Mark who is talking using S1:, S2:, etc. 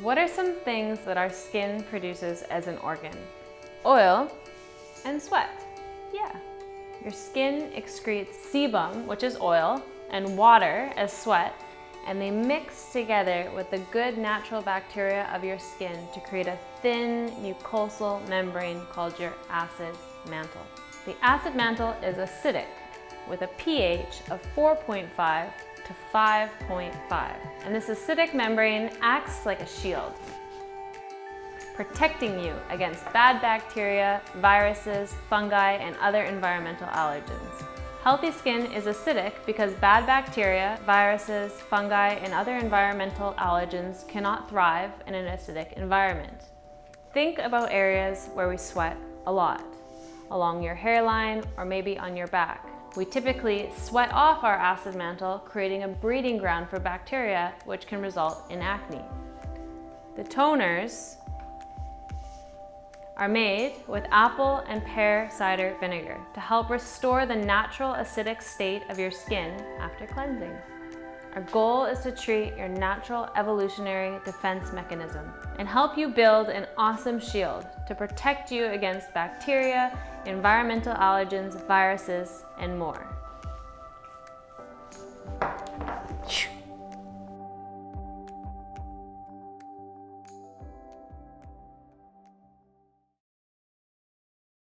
S1: What are some things that our skin produces as an organ? Oil and sweat. Yeah. Your skin excretes sebum, which is oil, and water as sweat, and they mix together with the good natural bacteria of your skin to create a thin mucosal membrane called your acid mantle. The acid mantle is acidic with a pH of 4.5 to 5.5. And this acidic membrane acts like a shield, protecting you against bad bacteria, viruses, fungi, and other environmental allergens. Healthy skin is acidic because bad bacteria, viruses, fungi, and other environmental allergens cannot thrive in an acidic environment. Think about areas where we sweat a lot, along your hairline or maybe on your back. We typically sweat off our acid mantle, creating a breeding ground for bacteria, which can result in acne. The toners are made with apple and pear cider vinegar to help restore the natural acidic state of your skin after cleansing. Our goal is to treat your natural evolutionary defense mechanism and help you build an awesome shield to protect you against bacteria, environmental allergens, viruses, and more.